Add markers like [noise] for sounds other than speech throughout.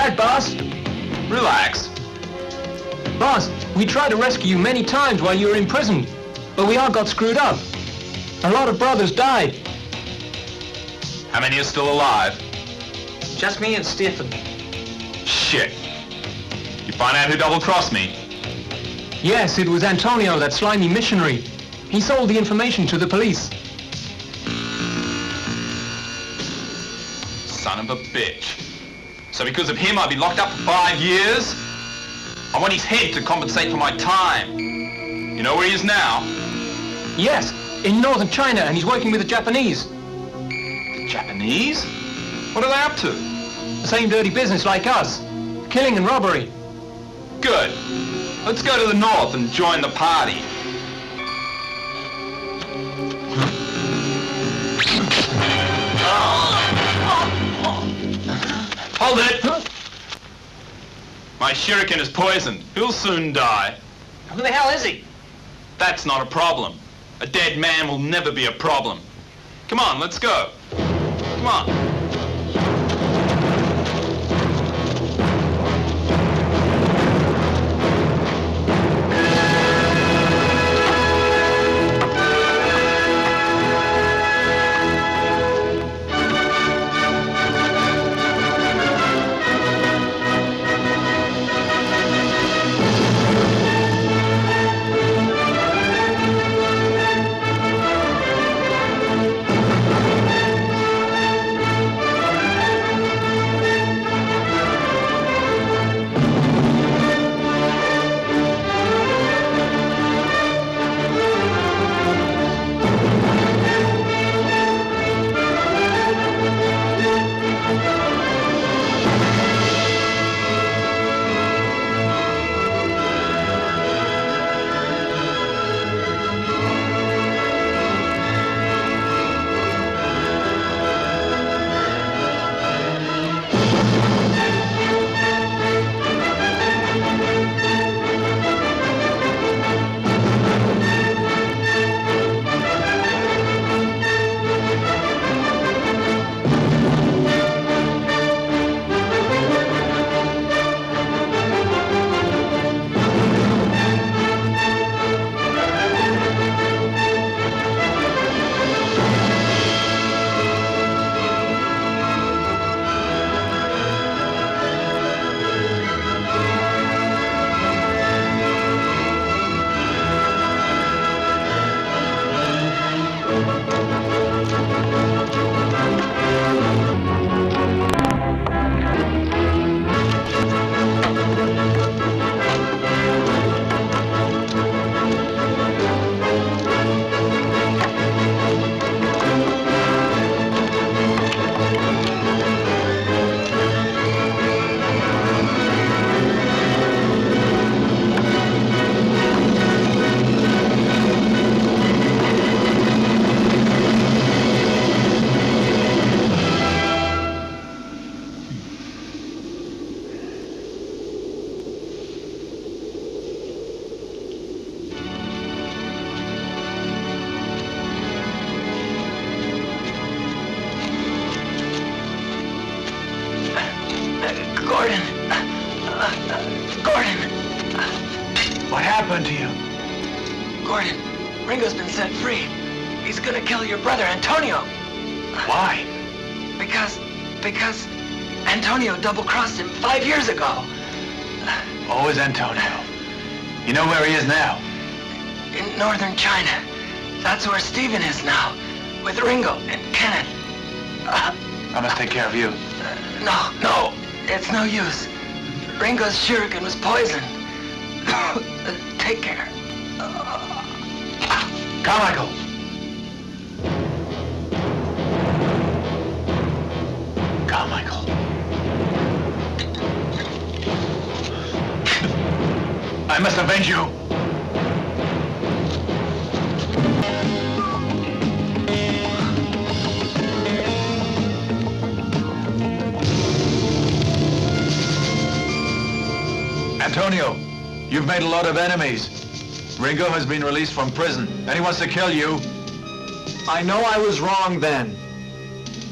Back, boss. Relax. Boss, we tried to rescue you many times while you were in prison, but we all got screwed up. A lot of brothers died. How many are still alive? Just me and Stephen. Shit. You find out who double-crossed me? Yes, it was Antonio, that slimy missionary. He sold the information to the police. Son of a bitch. So because of him, I'd be locked up for five years? I want his head to compensate for my time. You know where he is now? Yes, in northern China, and he's working with the Japanese. The Japanese? What are they up to? The same dirty business like us. Killing and robbery. Good. Let's go to the north and join the party. Hold it! My shuriken is poisoned. He'll soon die. Who the hell is he? That's not a problem. A dead man will never be a problem. Come on, let's go. Come on. Why? Because, because Antonio double-crossed him five years ago. Oh, is Antonio. You know where he is now? In northern China. That's where Stephen is now. With Ringo and Kenneth. Uh, I must take care of you. no, no. It's no use. Ringo's shuriken was poisoned. [coughs] take care. Carmichael. I must avenge you. Antonio, you've made a lot of enemies. Ringo has been released from prison, and he wants to kill you. I know I was wrong then.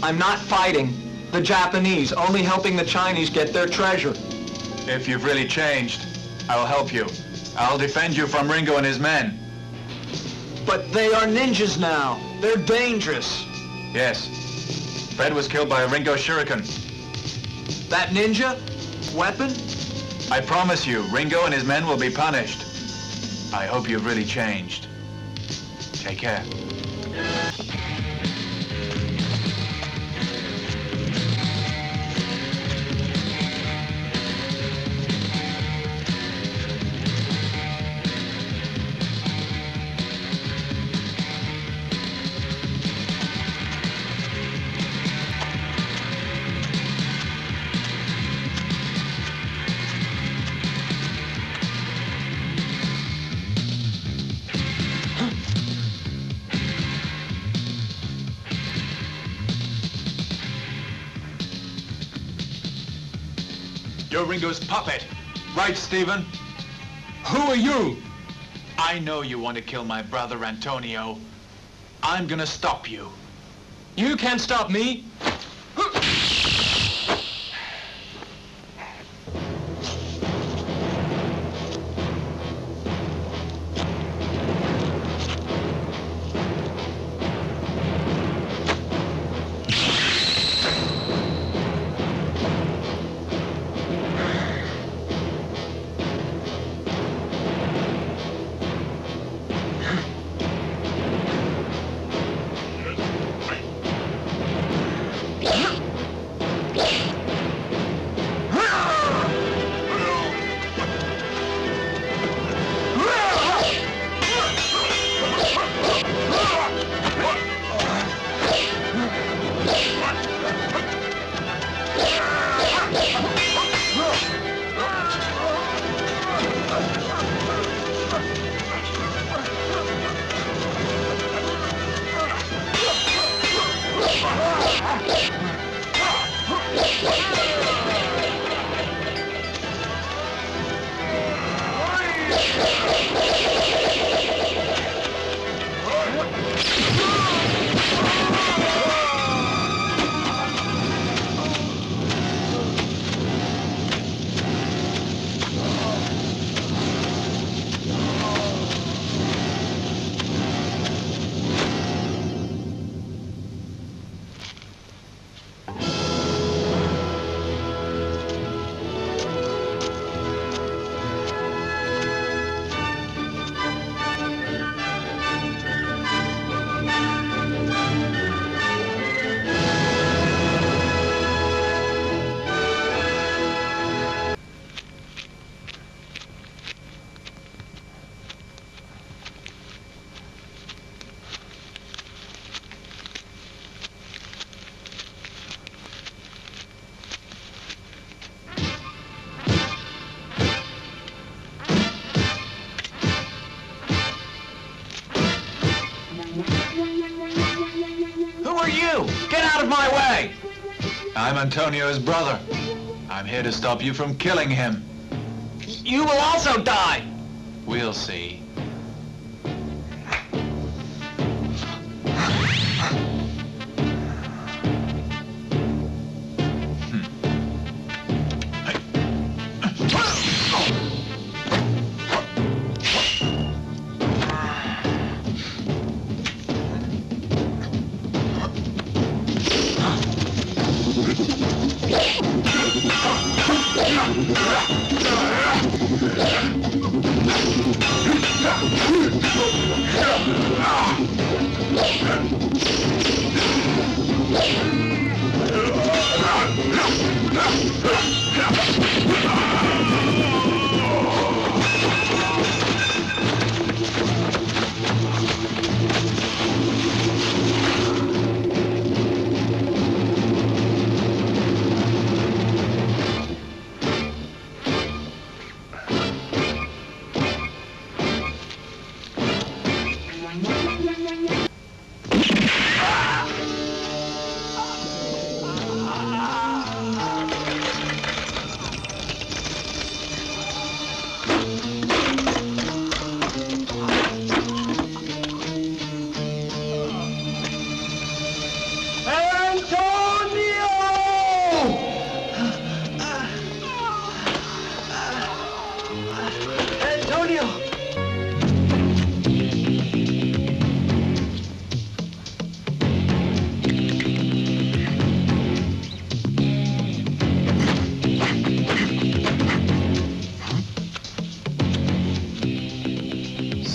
I'm not fighting. The Japanese, only helping the Chinese get their treasure. If you've really changed, I will help you. I'll defend you from Ringo and his men. But they are ninjas now. They're dangerous. Yes. Fred was killed by a Ringo shuriken. That ninja? Weapon? I promise you, Ringo and his men will be punished. I hope you've really changed. Take care. Ringo's puppet. Right, Stephen? Who are you? I know you want to kill my brother, Antonio. I'm gonna stop you. You can't stop me. I'm Antonio's brother. I'm here to stop you from killing him. You will also die! We'll see.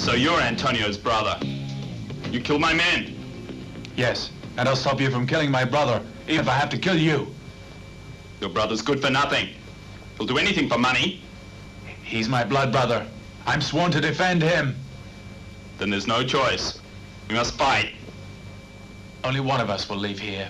Ah! you're Antonio's brother. You killed my men. Yes, and I'll stop you from killing my brother, even if I have to kill you. Your brother's good for nothing. He'll do anything for money. He's my blood brother. I'm sworn to defend him. Then there's no choice. We must fight. Only one of us will leave here.